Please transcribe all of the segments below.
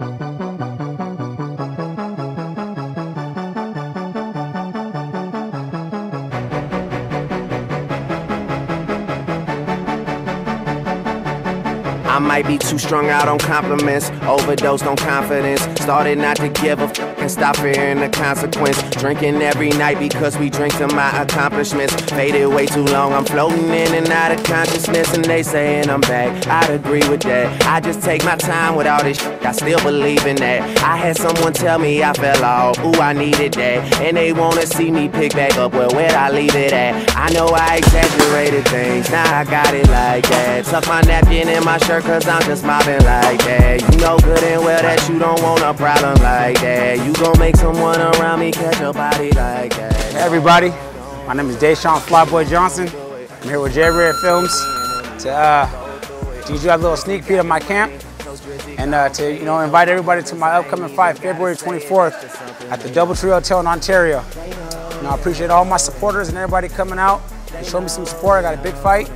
Thank you. I might be too strung out on compliments, overdosed on confidence. Started not to give a f and stop fearing the consequence. Drinking every night because we drink to my accomplishments. Faded way too long, I'm floating in and out of consciousness, and they saying I'm back. I'd agree with that. I just take my time with all this. I still believe in that. I had someone tell me I fell off, ooh, I needed that. And they wanna see me pick back up, well, where'd I leave it at? I know I exaggerated things, now I got it like that. Tuck my napkin in my shirt cause I'm just mobbing like that. You know good and well that you don't want a problem like that. You gon' make someone around me catch a body like that. Hey everybody, my name is Dashon Flyboy Johnson. I'm here with JRay Films to uh, give you a little sneak peek of my camp and uh, to you know invite everybody to my upcoming fight February 24th at the Doubletree Hotel in Ontario. Know, I appreciate all my supporters and everybody coming out and show me some support. I got a big fight.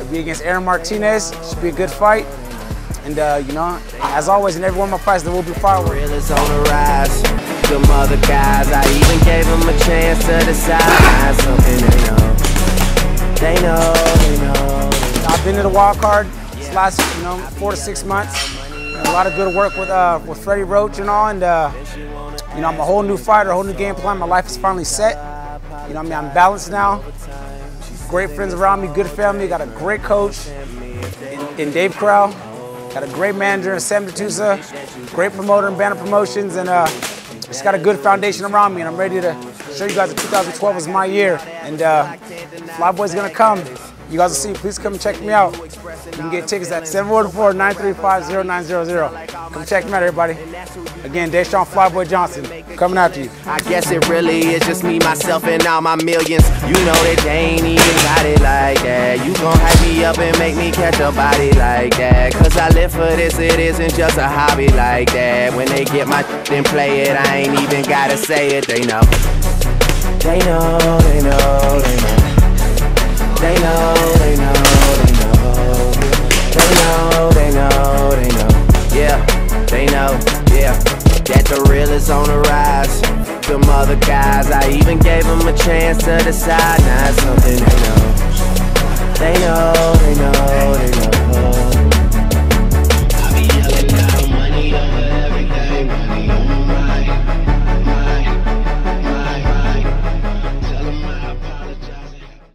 It'll be against Aaron Martinez. Should be a good fight. And uh, you know, as always, in every one of my fights, there will be fireworks. Real is on the rise. Them other guys, I even gave them a chance to decide something they know. They know, they know. I've been to the wild card this last, you know, four to six months. A lot of good work with uh, with Freddie Roach and all, and uh, you know, I'm a whole new fighter, a whole new game plan. My life is finally set. You know, I mean, I'm balanced now. Great friends around me, good family. Got a great coach in, in Dave Crow, Got a great manager in Sam Datusa. Great promoter in Banner Promotions, and uh, just got a good foundation around me. And I'm ready to show you guys that 2012 is my year. And uh, Flyboy's gonna come. You guys will see. Please come check me out. You can get tickets at 714-935-0900. Come check me out, everybody. Again, Dashon Flyboy Johnson, coming after you. I guess it really is just me, myself, and all my millions. You know that they ain't even got it like that. You gon' hype me up and make me catch a body like that. Cause I live for this, it isn't just a hobby like that. When they get my then play it, I ain't even gotta say it. They know, they know, other guys. I even gave them a chance to decide. Now it's something they know. They know, they know, they know.